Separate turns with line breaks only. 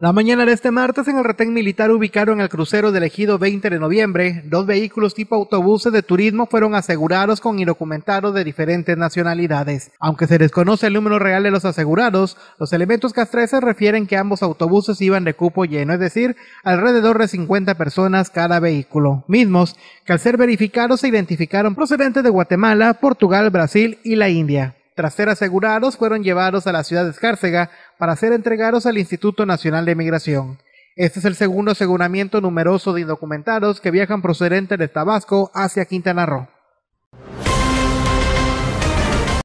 La mañana de este martes en el retén militar ubicaron el crucero del ejido 20 de noviembre. Dos vehículos tipo autobuses de turismo fueron asegurados con indocumentados de diferentes nacionalidades. Aunque se desconoce el número real de los asegurados, los elementos castreses refieren que ambos autobuses iban de cupo lleno, es decir, alrededor de 50 personas cada vehículo, mismos que al ser verificados se identificaron procedentes de Guatemala, Portugal, Brasil y la India. Tras ser asegurados, fueron llevados a la ciudad de Escárcega para ser entregados al Instituto Nacional de Migración. Este es el segundo aseguramiento numeroso de indocumentados que viajan procedentes de Tabasco hacia Quintana Roo.